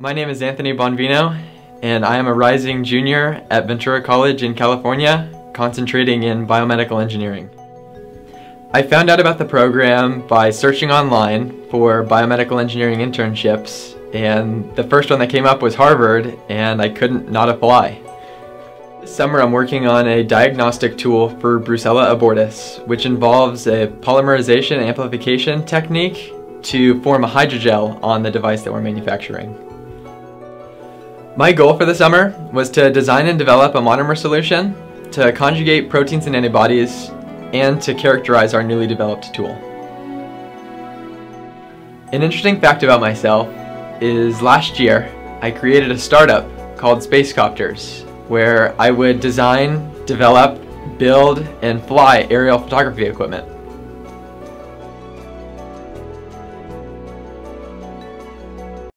My name is Anthony Bonvino, and I am a rising junior at Ventura College in California, concentrating in biomedical engineering. I found out about the program by searching online for biomedical engineering internships, and the first one that came up was Harvard, and I couldn't not apply. This summer I'm working on a diagnostic tool for Brucella abortus, which involves a polymerization amplification technique to form a hydrogel on the device that we're manufacturing. My goal for the summer was to design and develop a monomer solution to conjugate proteins and antibodies and to characterize our newly developed tool. An interesting fact about myself is last year I created a startup called Spacecopters where I would design, develop, build, and fly aerial photography equipment.